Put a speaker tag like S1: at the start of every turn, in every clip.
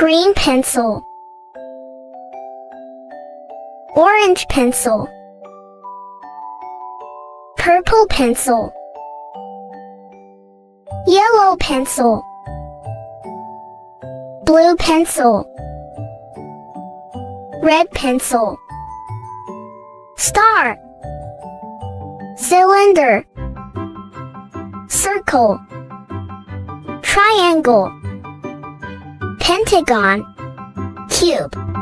S1: green pencil, orange pencil, purple pencil, yellow pencil, blue pencil, red pencil, star, cylinder, circle, triangle, pentagon, cube.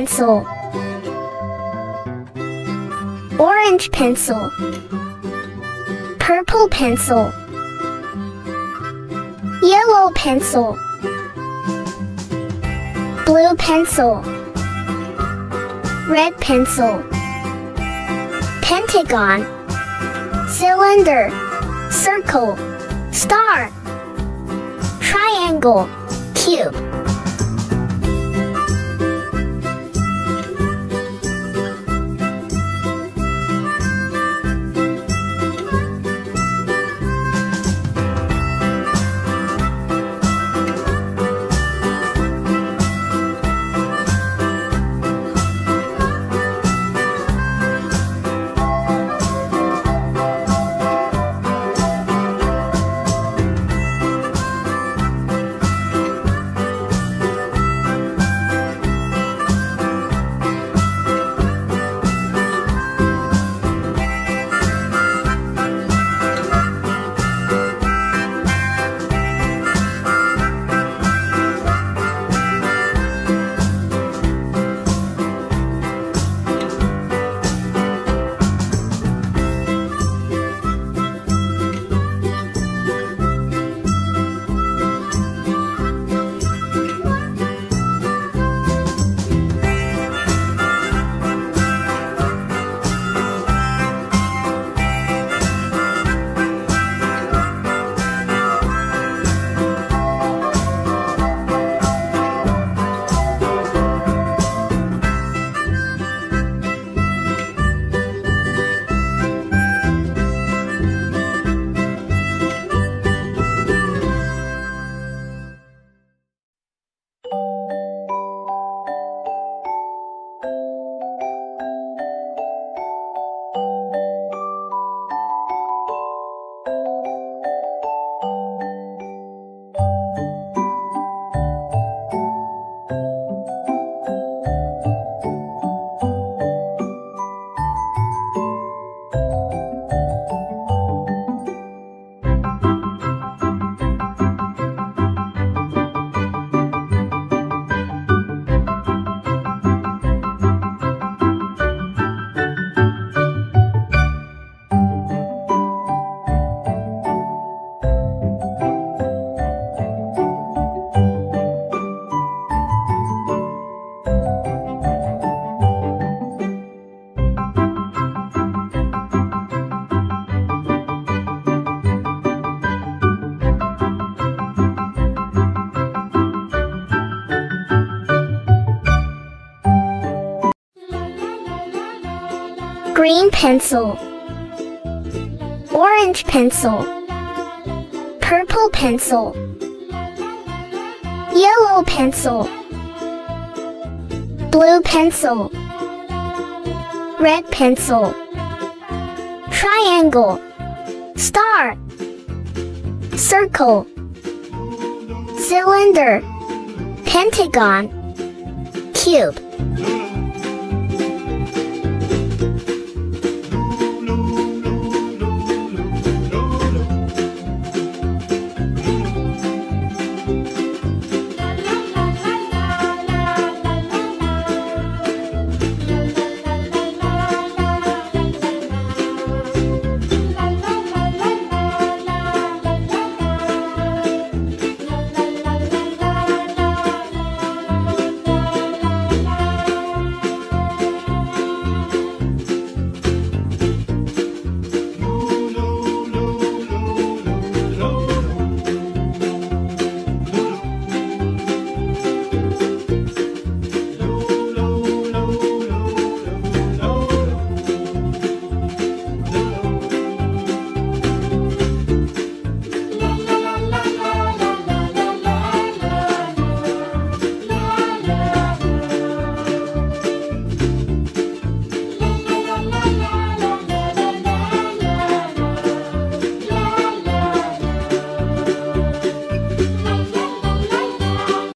S1: Pencil, orange pencil, purple pencil, yellow pencil, blue pencil, red pencil, pentagon, cylinder, circle, star, triangle, cube. Green pencil, orange pencil, purple pencil, yellow pencil, blue pencil, red pencil, triangle, star, circle, cylinder, pentagon, cube.